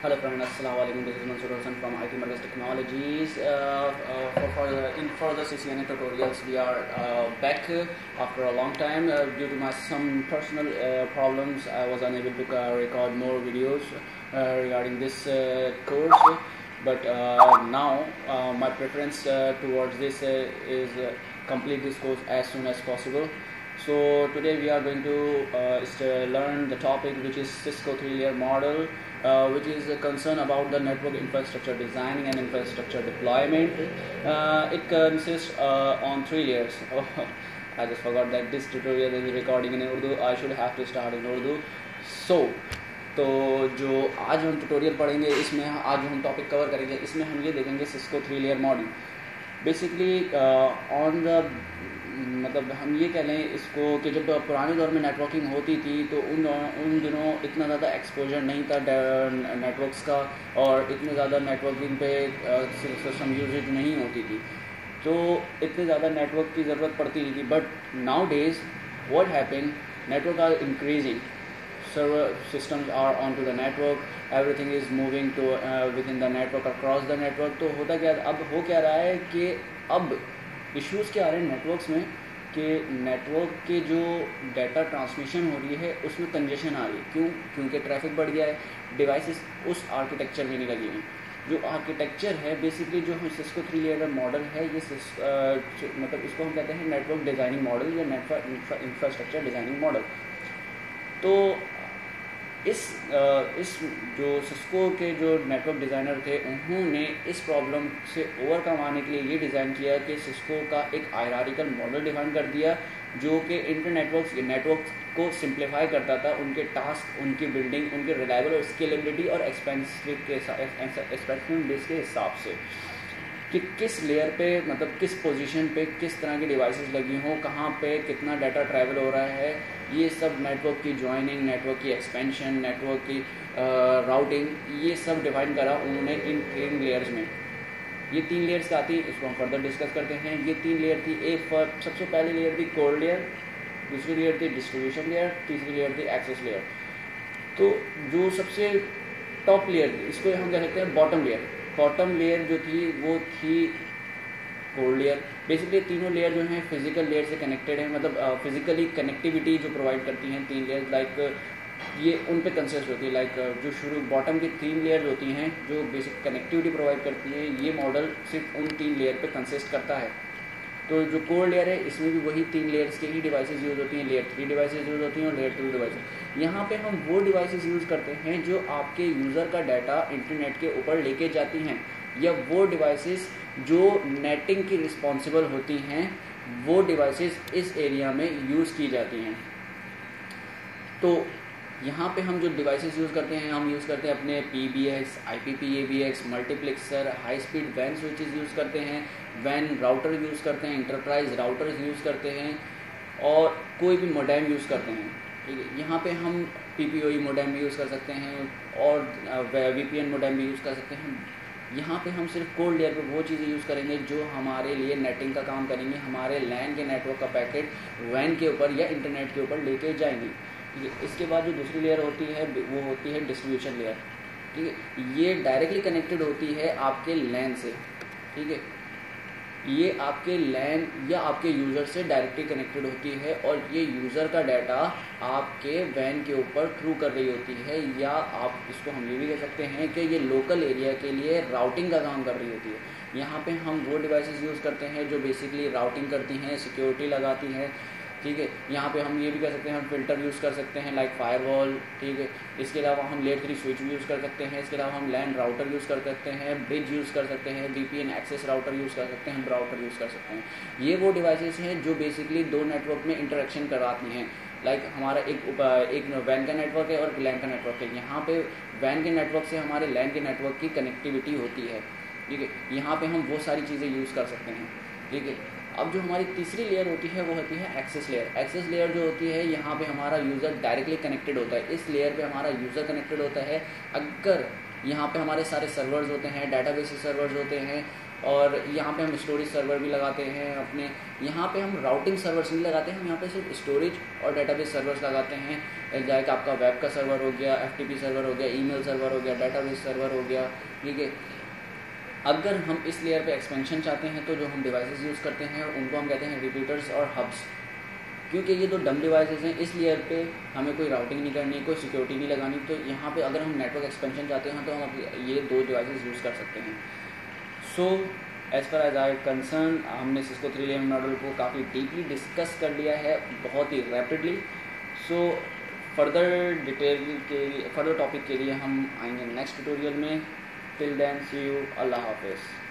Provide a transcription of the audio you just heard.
Hello friends, Assalamu alaikum. This is Mansoor Hassan from IT Markets Technologies. Uh, uh, for, for CCNA tutorials, we are uh, back after a long time. Uh, due to my some personal uh, problems, I was unable to record more videos regarding this course. But now my preference towards this is complete this course as soon as possible. So today we are going to uh, learn the topic which is Cisco three-layer model, uh, which is a concern about the network infrastructure designing and infrastructure deployment. Uh, it consists uh, on three layers. Oh, I just forgot that this tutorial is recording in Urdu. I should have to start in Urdu. So तो जो आज हम tutorial पढ़ेंगे इसमें आज हम topic cover करेंगे इसमें हम ये देखेंगे Cisco three layer model basically on the मतलब हम ये कह लें इसको कि जब पुराने दौर में नेटवर्किंग होती थी तो उन उन दिनों इतना ज़्यादा एक्सपोजर नहीं था नेटवर्क्स का और इतने ज़्यादा नेटवर्किंग पे सिस्टम यूजेज नहीं होती थी। तो इतने ज़्यादा नेटवर्क की ज़रूरत पड़ती नहीं थी। But nowadays what happen network are increasing server systems are onto the network. Everything is moving to uh, within the network across the network. तो होता क्या अब हो क्या रहा है कि अब इश्यूज़ क्या आ रहे हैं नेटवर्क्स में कि नेटवर्क के जो डाटा ट्रांसमिशन हो रही है, उसमें कंजेशन आ रही है। क्यों? क्योंकि ट्रैफ़िक बढ़ गया है डिवाइसेस उस आर्किटेक्चर में नहीं लगी हुई। जो आर्किटेक्चर है बेसिकली जो हम सिस्को थ्री लेयर मॉडल है, ये मतलब इसको हम कहते हैं नेटवर्क डिज़ाइनिंग मॉडल या नेटवर्क इंफ्रास्ट्रक्चर डिज़ाइनिंग मॉडल तो इस इस जो सिस्को के जो नेटवर्क डिज़ाइनर थे, उन्होंने इस प्रॉब्लम से ओवरकम आने के लिए ये डिज़ाइन किया कि सिस्को का एक आयरारिकल मॉडल डिफाइन कर दिया, जो कि इंटर नेटवर्क नेटवर्क को सिंप्लीफाई करता था उनके टास्क उनकी बिल्डिंग उनके रिलायबल और स्केलेबिलिटी और एक्सपेंसिव के एक्सपेंसिव बेस के हिसाब से। कि किस लेयर पे मतलब किस पोजीशन पे किस तरह की डिवाइसेस लगी हों, कहाँ पे कितना डाटा ट्रैवल हो रहा है, ये सब नेटवर्क की ज्वाइनिंग नेटवर्क की एक्सपेंशन नेटवर्क की राउटिंग ये सब डिफाइन करा उन्होंने इन तीन लेयर्स में। ये तीन लेयर्स आती इसको हम फर्दर डिस्कस करते हैं। ये तीन लेयर थी, एक सबसे पहली लेयर थी कोर लेयर दूसरी लेयर थी डिस्ट्रीब्यूशन लेयर तीसरी लेयर थी एक्सेस लेयर तो जो सबसे टॉप लेयर थी इसको हम कह सकते हैं बॉटम लेयर बॉटम लेयर जो थी, वो थी कोर लेयर बेसिकली तीनों लेयर जो हैं फ़िज़िकल लेयर से कनेक्टेड है. मतलब फिजिकली कनेक्टिविटी जो प्रोवाइड करती हैं तीन लेयर लाइक ये उन पे कंसिस्ट होती है. लाइक जो शुरू बॉटम की तीन लेयर होती हैं, जो बेसिक कनेक्टिविटी प्रोवाइड करती है, ये मॉडल सिर्फ़ उन तीन लेयर पे कंसिस्ट करता है. तो जो कोर लेयर है, इसमें भी वही तीन लेयर्स के ही डिवाइसेस यूज़ होती हैं लेयर थ्री डिवाइसेस यूज़ होती हैं और लेयर टू डिवाइसेस यहाँ पे हम वो डिवाइसेस यूज़ करते हैं जो आपके यूज़र का डाटा इंटरनेट के ऊपर लेके जाती हैं, या वो डिवाइसेस जो नेटिंग की रिस्पॉन्सिबल होती हैं, वो डिवाइसेस इस एरिया में यूज़ की जाती हैं। तो यहाँ पे हम जो डिवाइसेस यूज़ करते हैं, हम यूज़ करते हैं अपने P B X I P P A B X multiplexer high speed van switches use करते हैं वैन राउटर यूज़ करते हैं इंटरप्राइज राउटर यूज़ करते हैं और कोई भी मोडेम यूज़ करते हैं। ठीक है, यहाँ पे हम P P O E modem भी यूज़ कर सकते हैं और वी पी एन मोडेम भी यूज़ कर सकते हैं। यहाँ पे हम सिर्फ़ कोल्ड लेयर पे वो चीज़ें यूज़ करेंगे जो हमारे लिए नेटिंग का काम करेंगे, हमारे लैन के नेटवर्क का पैकेट वैन के ऊपर या इंटरनेट के ऊपर लेके जाएँगी। इसके बाद जो दूसरी लेयर होती है वो होती है डिस्ट्रीब्यूशन लेयर ठीक है? ये डायरेक्टली कनेक्टेड होती है आपके लैन से। ठीक है? ये आपके लैन या आपके यूज़र से डायरेक्टली कनेक्टेड होती है और ये यूज़र का डाटा आपके वैन के ऊपर थ्रू कर रही होती है या आप इसको हम ये भी कह सकते हैं कि ये लोकल एरिया के लिए राउटिंग का काम कर रही होती है। यहाँ पे हम वो डिवाइसेस यूज़ करते हैं जो बेसिकली राउटिंग करती हैं सिक्योरिटी लगाती हैं ठीक है? यहाँ पे हम ये भी कर सकते हैं हम फ़िल्टर यूज़ कर सकते हैं लाइक फायरवॉल ठीक है? इसके अलावा हम लेयर थ्री स्विच भी यूज़ कर सकते हैं इसके अलावा हम लैंड राउटर यूज़ कर सकते हैं ब्रिज यूज़ कर सकते हैं वीपीएन एक्सेस राउटर यूज़ कर सकते हैं ब्राउटर यूज़ कर सकते हैं। ये वो डिवाइसेस हैं जो बेसिकली दो नेटवर्क में इंटरेक्शन करवाती हैं। लाइक like, हमारा एक एक वैन का नेटवर्क है और लैन का नेटवर्क है। यहाँ पे वैन के नेटवर्क से हमारे लैन के नेटवर्क की कनेक्टिविटी होती है। ठीक है? यहाँ पे हम वो सारी चीज़ें यूज़ कर सकते हैं। ठीक है? अब जो हमारी तीसरी लेयर होती है, वो होती है एक्सेस लेयर एक्सेस लेयर जो होती है, यहाँ पे हमारा यूज़र डायरेक्टली कनेक्टेड होता है. इस लेयर पे हमारा यूज़र कनेक्टेड होता है. अगर यहाँ पे हमारे सारे सर्वर्स होते हैं डाटाबेस सर्वर्स होते हैं, और यहाँ पे हम स्टोरेज सर्वर भी लगाते हैं अपने. यहाँ पे हम राउटिंग सर्वर्स नहीं लगाते हैं हम यहाँ पे सिर्फ़ स्टोरेज और डेटाबेस सर्वर्स लगाते हैं. लाइक आपका वेब का सर्वर हो गया एफटीपी सर्वर हो गया ईमेल सर्वर हो गया डेटाबेस सर्वर हो गया, ठीक है? अगर हम इस लेयर पे एक्सपेंशन चाहते हैं तो जो हम डिवाइसेस यूज़ करते हैं, उनको हम कहते हैं रिपीटर्स और हब्स क्योंकि ये दो डम डिवाइसेस हैं, इस लेयर पे हमें कोई राउटिंग नहीं करनी, कोई सिक्योरिटी नहीं लगानी। तो यहाँ पे अगर हम नेटवर्क एक्सपेंशन चाहते हैं तो हम ये दो डिवाइसेस यूज़ कर सकते हैं। So as far as I concern हमने सिस्को थ्री लेयर मॉडल को काफ़ी डीपली डिस्कस कर लिया है, बहुत ही रैपिडली सो फर्दर डिटेल के लिए फर्दर टॉपिक के लिए हम आएँगे नेक्स्ट ट्यूटोरियल में। टिल देन सी यू अल्लाह हाफिज़